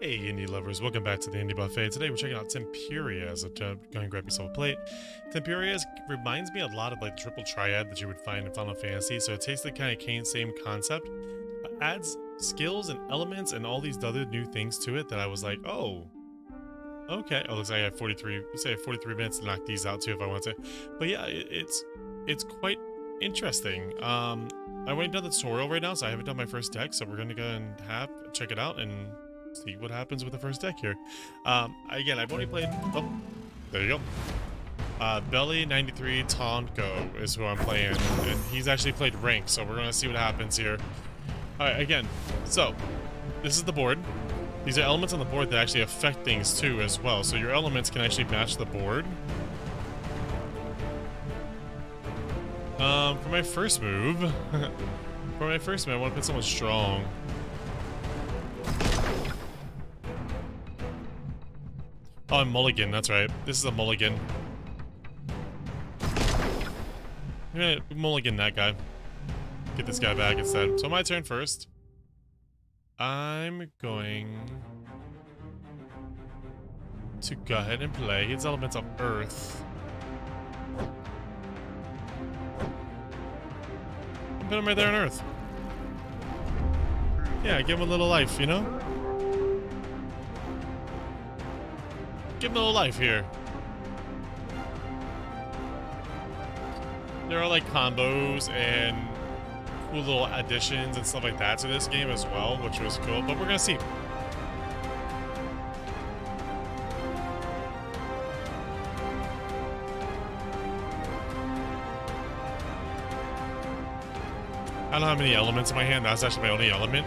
Hey, indie lovers, welcome back to the Indie Buffet. Today we're checking out Temperia as a go and grab yourself a plate. Temperia reminds me a lot of like the triple triad that you would find in Final Fantasy, so it takes the kind of same concept, but adds skills and elements and all these other new things to it that I was like, oh, okay. Oh, looks like I have 43, let's say I have 43 minutes to knock these out too if I want to. But yeah, it, it's it's quite interesting. Um, I went done the tutorial right now, so I haven't done my first deck, so we're gonna go and have check it out and see what happens with the first deck here. Um, again, I've only played... Oh, there you go. Uh, Belly93 Tonko is who I'm playing, and he's actually played rank, so we're going to see what happens here. Alright, again, so, this is the board. These are elements on the board that actually affect things too as well, so your elements can actually match the board. Um, for my first move, for my first move, I want to put someone strong. Oh, mulligan, that's right. This is a mulligan. I'm gonna mulligan that guy. Get this guy back instead. So my turn first. I'm going to go ahead and play his elements of earth. Put him right there on earth. Yeah, give him a little life, you know? Give him a little life here. There are like combos and cool little additions and stuff like that to this game as well, which was cool, but we're gonna see. I don't have any elements in my hand. That's actually my only element.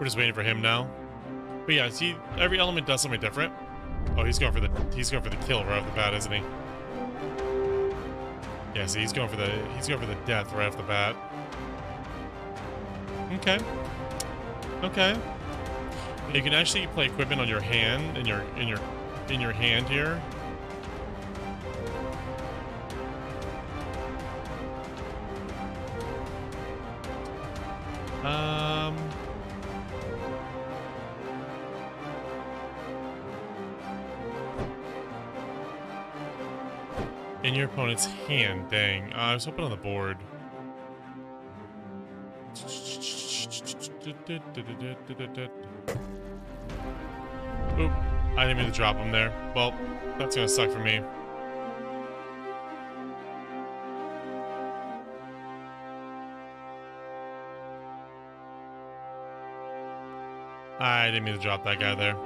We're just waiting for him now. But yeah, see, every element does something different. Oh, he's going for the he's going for the kill right off the bat, isn't he? Yeah, see, he's going for the he's going for the death right off the bat. Okay. Okay. You can actually play equipment on your hand in your in your in your hand here. In your opponent's hand, dang. Uh, I was hoping on the board. Oop, I didn't mean to drop him there. Well, that's gonna suck for me. I didn't mean to drop that guy there.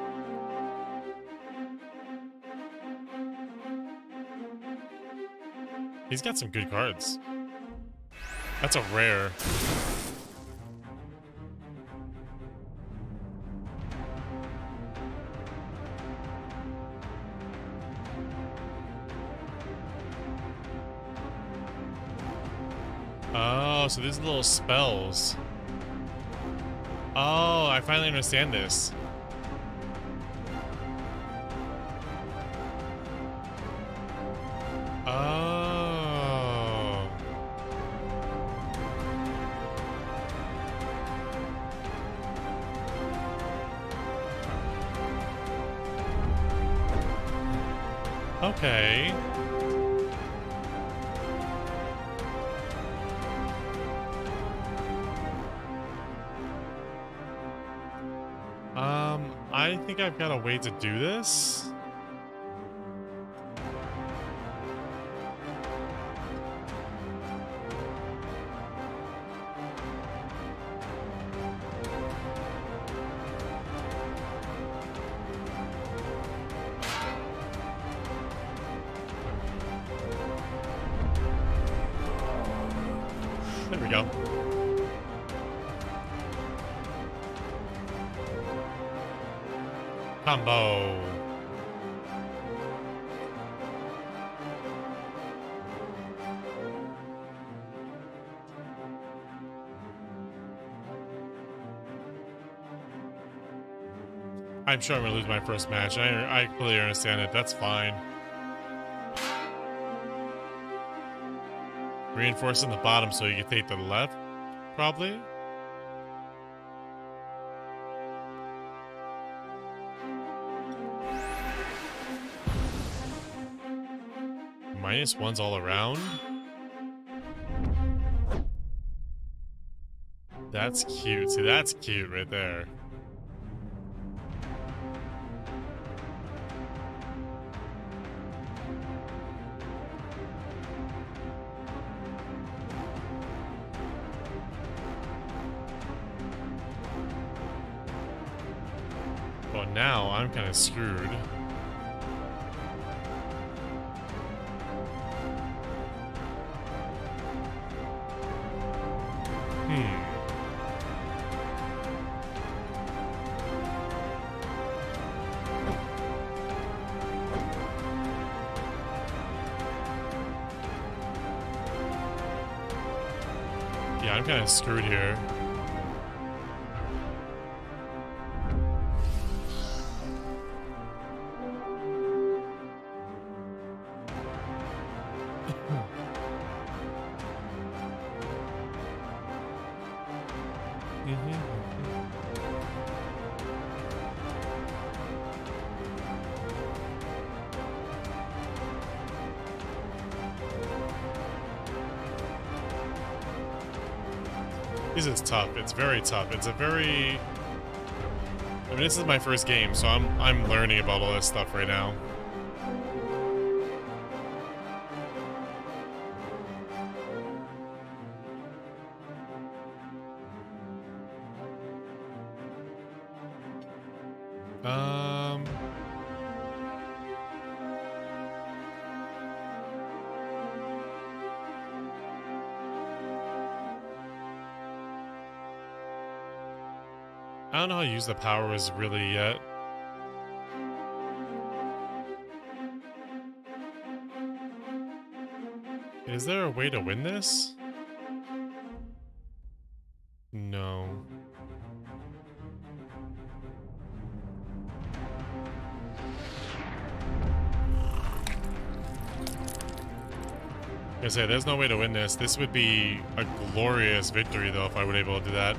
He's got some good cards. That's a rare. Oh, so these are little spells. Oh, I finally understand this. I think I've got a way to do this. Combo. I'm sure I'm gonna lose my first match. I, I clearly understand it. That's fine. Reinforcing the bottom so you can take the left, probably. Minus ones all around? That's cute. See, that's cute right there. Well, now I'm kind of screwed. Yeah, I'm kind of screwed here. It's very tough. It's a very I mean this is my first game, so I'm I'm learning about all this stuff right now. To use the powers really yet. Is there a way to win this? No. I say there's no way to win this. This would be a glorious victory though if I were able to do that.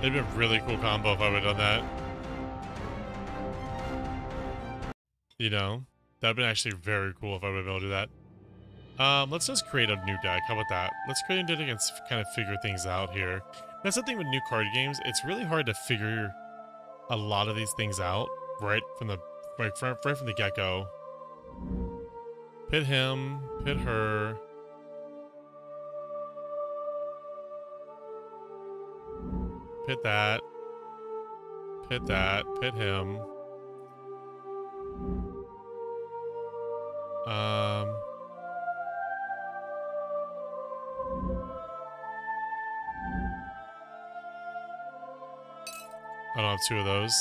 It'd been a really cool combo if I would have done that. You know? That'd been actually very cool if I would have been able to do that. Um, let's just create a new deck. How about that? Let's create a deck and kind of figure things out here. That's the thing with new card games. It's really hard to figure a lot of these things out right from the right right from the get-go. Pit him, pit her. Pit that. Pit that. Pit him. Um. I don't have two of those.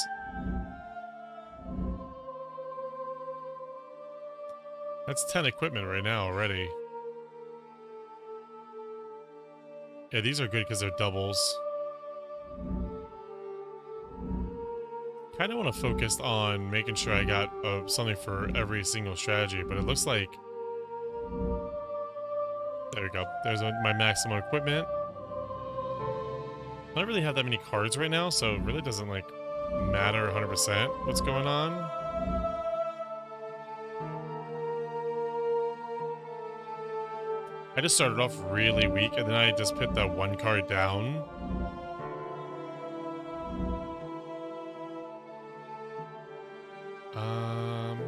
That's 10 equipment right now already. Yeah, these are good because they're doubles. Kind of want to focus on making sure I got uh, something for every single strategy, but it looks like... There we go. There's a, my maximum equipment. I don't really have that many cards right now, so it really doesn't, like, matter 100% what's going on. I just started off really weak, and then I just put that one card down. Um...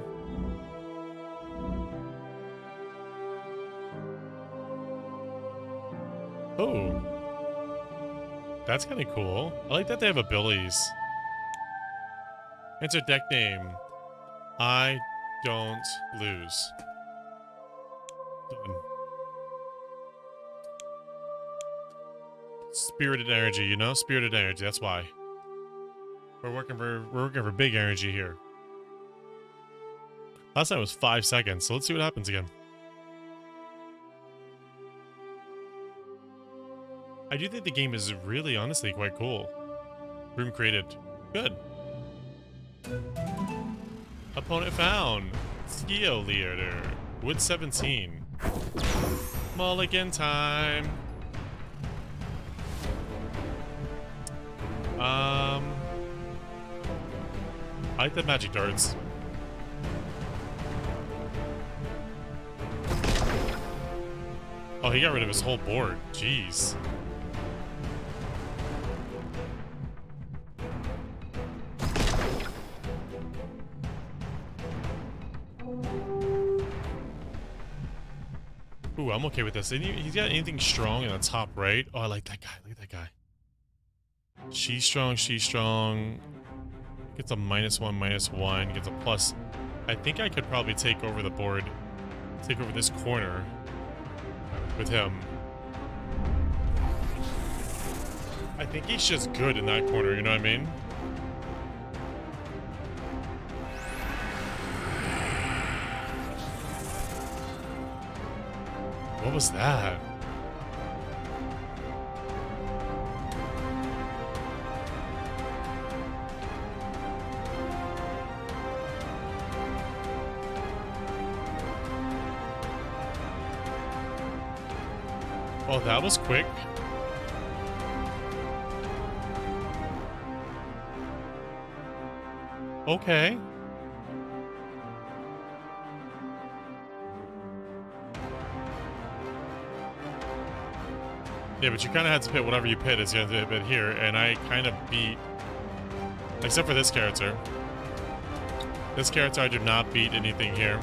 Oh. That's kind of cool. I like that they have abilities. Enter deck name. I don't lose. Done. Spirited energy, you know? Spirited energy, that's why. We're working for we're working for big energy here. Last time was five seconds, so let's see what happens again. I do think the game is really, honestly, quite cool. Room created. Good. Opponent found. Skio Leader. Wood 17. Mulligan time. Um... I like the magic darts. Oh, he got rid of his whole board. Jeez. Ooh, I'm okay with this. He's got anything strong in the top right? Oh, I like that guy. Look at that guy. She's strong, she's strong. Gets a minus one, minus one. Gets a plus. I think I could probably take over the board. Take over this corner with him. I think he's just good in that corner, you know what I mean? What was that? Oh, that was quick. Okay. Yeah, but you kind of had to pit whatever you pit is going to pit here, and I kind of beat... Except for this character. This character, I did not beat anything here.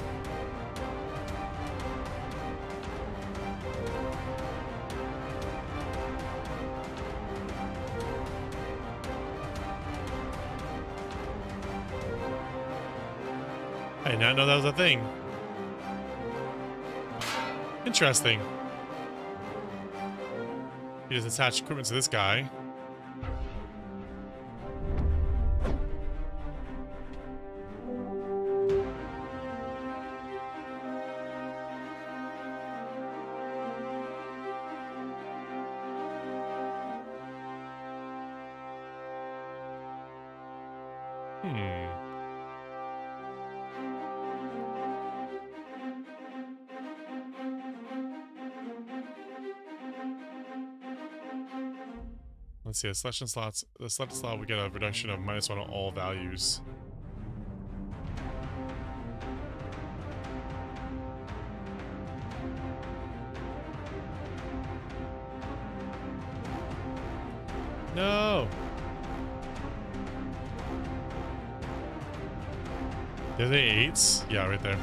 I did not know that was a thing. Interesting. He just attached equipment to this guy. Hmm. See, the selection slots, the select slot we get a reduction of minus one on all values. No! They eights? Yeah, right there.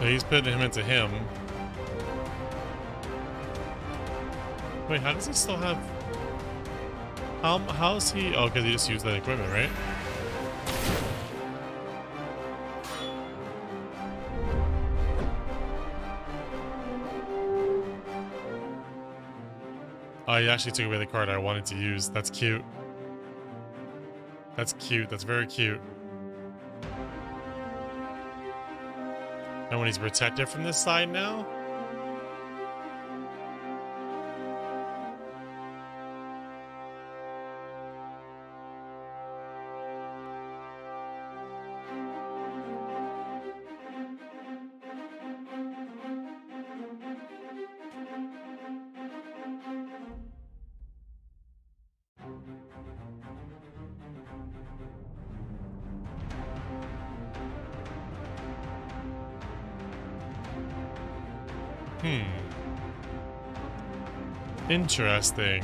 So he's putting him into him. Wait, how does he still have... How, how's he... Oh, because he just used that equipment, right? Oh, he actually took away the card I wanted to use. That's cute. That's cute. That's very cute. And when he's protected from this side now? Hmm. Interesting.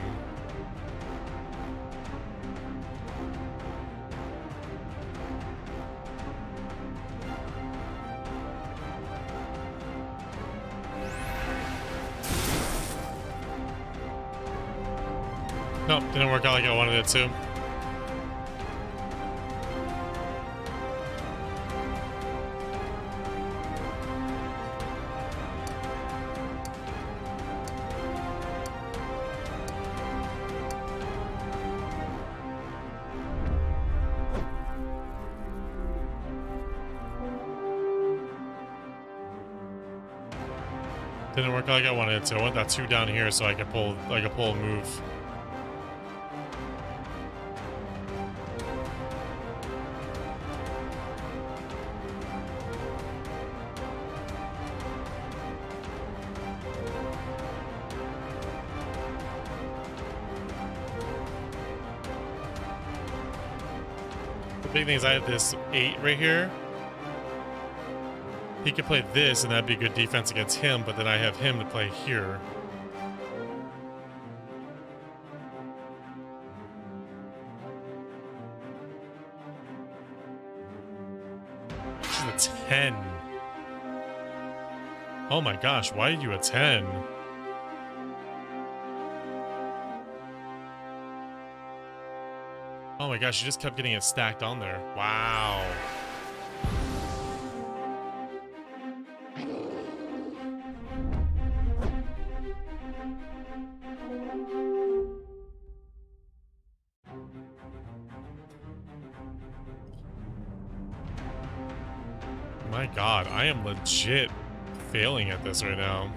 Nope, didn't work out like I wanted it to. Didn't work like I wanted it to. I want that two down here so I can pull I can pull a move. The big thing is I have this eight right here. He could play this, and that'd be good defense against him, but then I have him to play here. A 10. Oh my gosh, why are you a 10? Oh my gosh, you just kept getting it stacked on there. Wow. Am legit failing at this right now.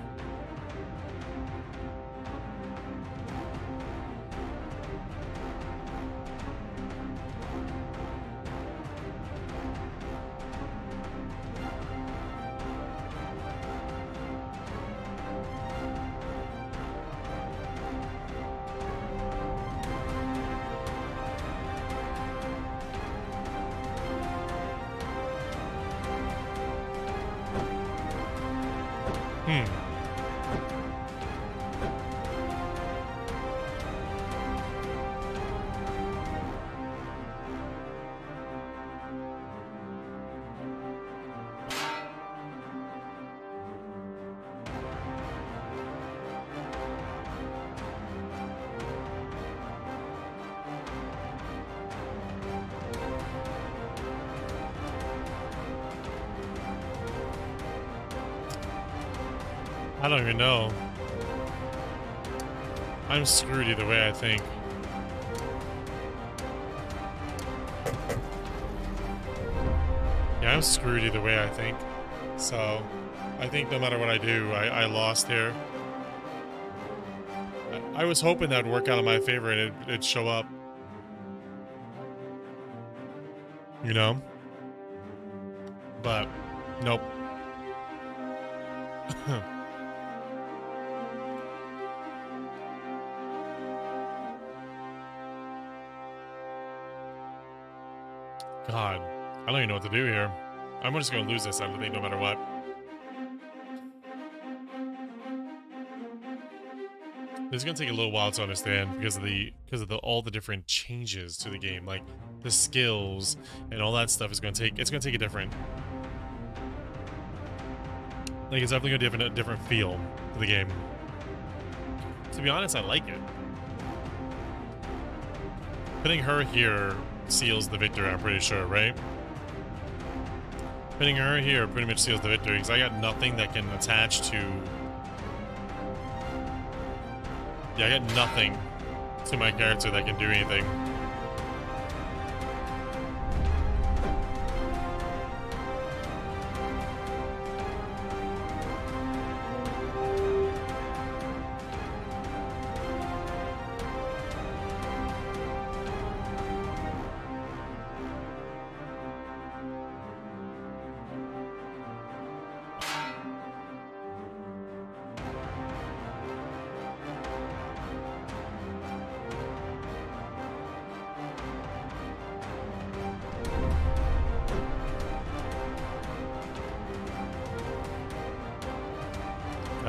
I don't even know. I'm screwed either way, I think. Yeah, I'm screwed either way, I think. So, I think no matter what I do, I, I lost here. I, I was hoping that'd work out in my favor and it, it'd show up. You know? God, I don't even know what to do here. I'm just gonna lose this, I think, no matter what. This is gonna take a little while to understand because of the because of the all the different changes to the game, like the skills and all that stuff is gonna take it's gonna take a different like it's definitely gonna give a different feel to the game. To be honest, I like it. Putting her here seals the victory, I'm pretty sure, right? Putting her here pretty much seals the victory, because I got nothing that can attach to... Yeah, I got nothing to my character that can do anything.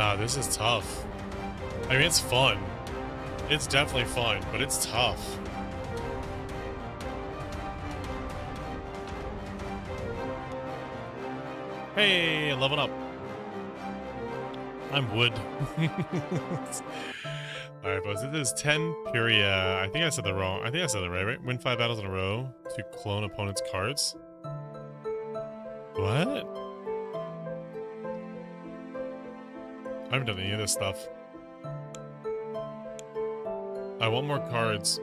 Ah, this is tough. I mean, it's fun. It's definitely fun, but it's tough. Hey, level up. I'm wood. Alright, folks, this is Temperia. I think I said the wrong. I think I said the right, right? Win five battles in a row to clone opponent's cards. What? I haven't done any of this stuff. I want more cards.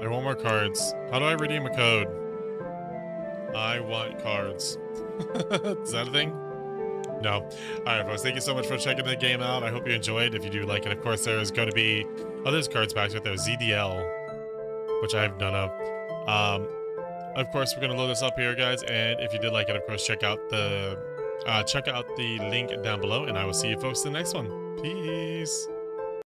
I want more cards. How do I redeem a code? I want cards. Is that a thing? No. All right, folks. Thank you so much for checking the game out. I hope you enjoyed. If you do like it, of course, there's going to be other cards back there. ZDL, which I have none of. Um, of course, we're going to load this up here, guys. And if you did like it, of course, check out the uh, check out the link down below. And I will see you folks in the next one. Peace.